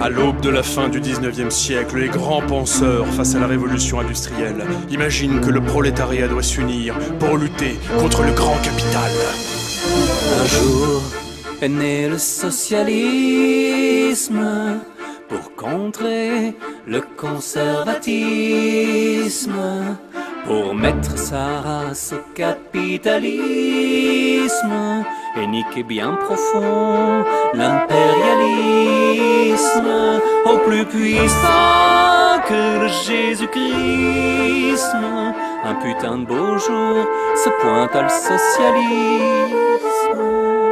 À l'aube de la fin du 19e siècle, les grands penseurs face à la révolution industrielle imaginent que le prolétariat doit s'unir pour lutter contre le grand capital. Un jour est né le socialisme pour contrer le conservatisme, pour mettre sa race au capitalisme et niquer bien profond l'impérialisme au plus puissant que le Jésus-Christ. Un putain de beau jour se pointe à le socialisme.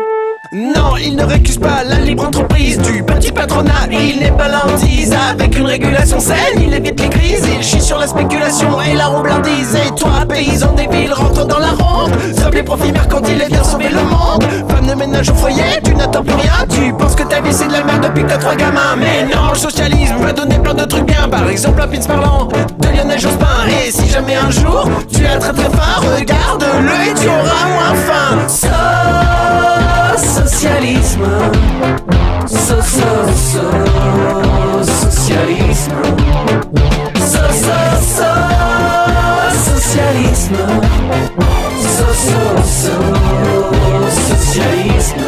Non, il ne récuse pas la libre entreprise du petit patronat. Il n'est pas l'antise avec une régulation saine. Il évite les crises, il chie sur la spéculation et la roublardise. Et toi, paysan des villes, rentre dans la ronde. Sauve les profits mercantiles et viens sauver le monde. Femme de ménage au foyer, tu n'attends plus rien. Tu penses que ta vie c'est de la merde depuis que t'as trois gamins. Mais non, le socialisme va donner plein de trucs bien. Par exemple, un pince parlant de Lionel Jospin. Et si jamais un jour tu as très très faim, regarde-le et tu auras moins faim. So so so socialisme, so so so socialisme, so so so socialisme.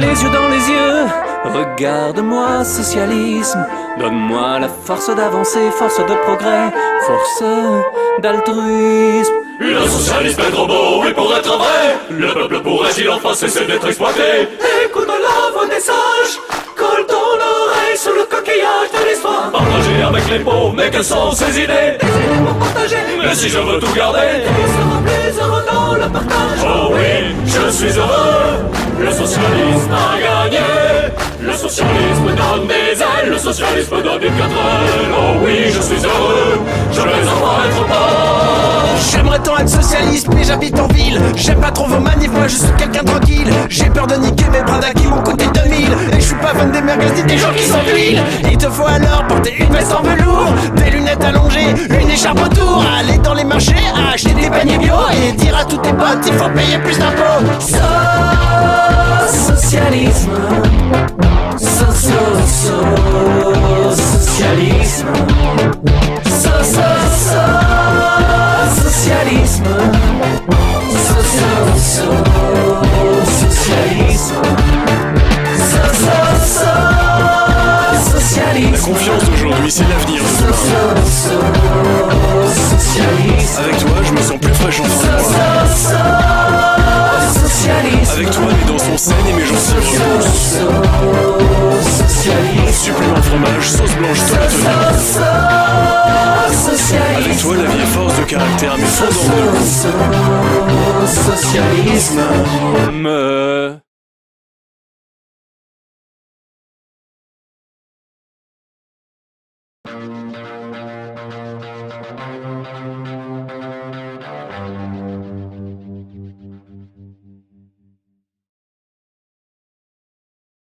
Les yeux dans les yeux, regarde-moi socialisme, donne-moi la force d'avancer, force de progrès, force d'altruisme. Le socialisme est trop beau et pour être vrai, le peuple pourrait-il enfin cesser d'être exploité Écoute la voix des sages, colle ton oreille sur le coquillage de l'histoire. Partager avec les pauvres, mais quelles sont ces idées? Des idées pour partager, mais si je veux tout garder, tu seras plus heureux dans le partage. Oh oui, je suis heureux, le socialisme a gagné. Le socialisme donne des ailes, le socialisme donne une quatre. Oh oui, je suis heureux, je vais enfin être pas. J'aimerais tant être socialiste, mais j'habite en ville. J'aime pas trop vos manifs, moi je suis quelqu'un tranquille. J'ai peur de niquer mes bras qui m'ont coûté 2000. Et je suis pas fan des merguez ni des gens qui s'enfuient. Il te faut alors porter une veste en velours, des lunettes allongées, une écharpe autour. Aller dans les marchés, acheter des paniers bio et dire à tous tes potes il faut payer plus d'impôts. C'est l'avenir de demain. Avec toi, je me sens plus fraîche en. Avec toi, mes dents sont saines et mes gencives reposent. Supplément fromage, sauce blanche, tomate. Avec toi, la vie est force de caractère, mais. So, so, socialisme.